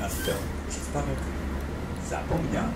Następny przystanek. Zapomniano.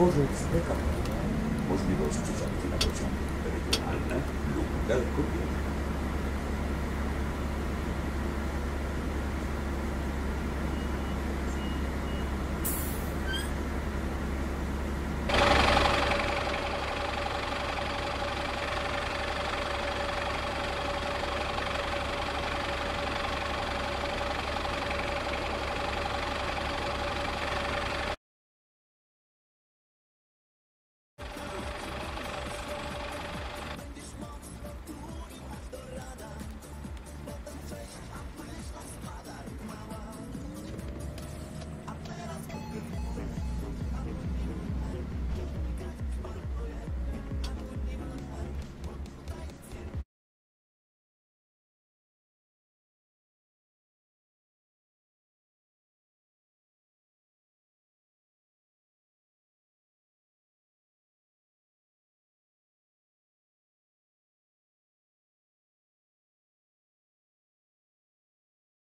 5分です。